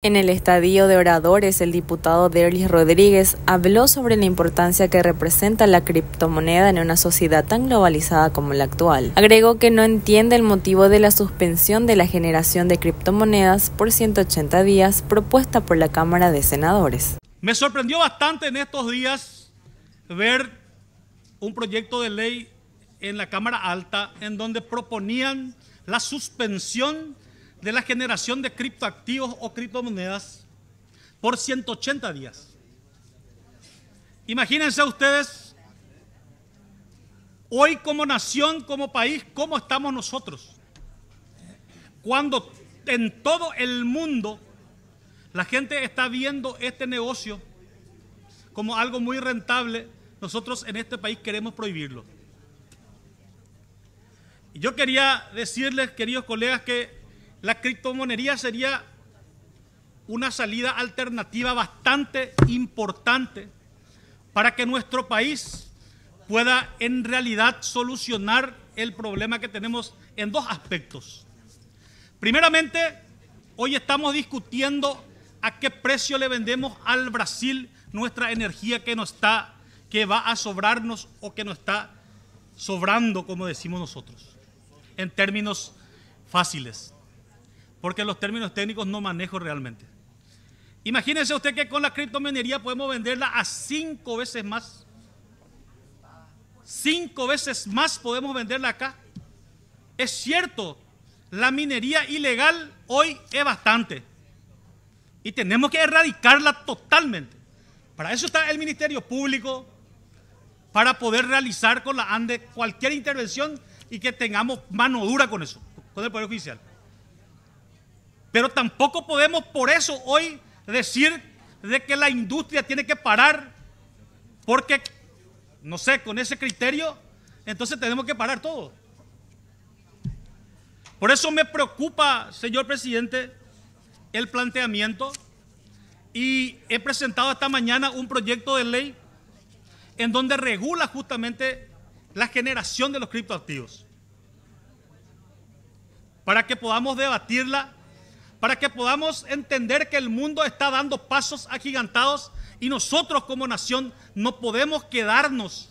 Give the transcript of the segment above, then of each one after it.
En el estadio de oradores, el diputado Derlis Rodríguez habló sobre la importancia que representa la criptomoneda en una sociedad tan globalizada como la actual. Agregó que no entiende el motivo de la suspensión de la generación de criptomonedas por 180 días propuesta por la Cámara de Senadores. Me sorprendió bastante en estos días ver un proyecto de ley en la Cámara Alta en donde proponían la suspensión de la generación de criptoactivos o criptomonedas por 180 días. Imagínense ustedes, hoy como nación, como país, ¿cómo estamos nosotros? Cuando en todo el mundo la gente está viendo este negocio como algo muy rentable, nosotros en este país queremos prohibirlo. Y yo quería decirles, queridos colegas, que la criptomonería sería una salida alternativa bastante importante para que nuestro país pueda en realidad solucionar el problema que tenemos en dos aspectos. Primeramente, hoy estamos discutiendo a qué precio le vendemos al Brasil nuestra energía que no está, que va a sobrarnos o que no está sobrando, como decimos nosotros, en términos fáciles porque los términos técnicos no manejo realmente. Imagínense usted que con la criptominería podemos venderla a cinco veces más. Cinco veces más podemos venderla acá. Es cierto, la minería ilegal hoy es bastante. Y tenemos que erradicarla totalmente. Para eso está el Ministerio Público, para poder realizar con la ANDE cualquier intervención y que tengamos mano dura con eso, con el Poder Judicial. Pero tampoco podemos por eso hoy decir de que la industria tiene que parar porque, no sé, con ese criterio, entonces tenemos que parar todo. Por eso me preocupa, señor presidente, el planteamiento y he presentado esta mañana un proyecto de ley en donde regula justamente la generación de los criptoactivos para que podamos debatirla para que podamos entender que el mundo está dando pasos agigantados y nosotros como nación no podemos quedarnos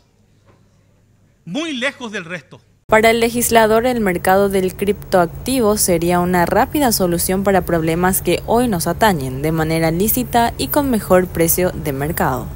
muy lejos del resto. Para el legislador, el mercado del criptoactivo sería una rápida solución para problemas que hoy nos atañen de manera lícita y con mejor precio de mercado.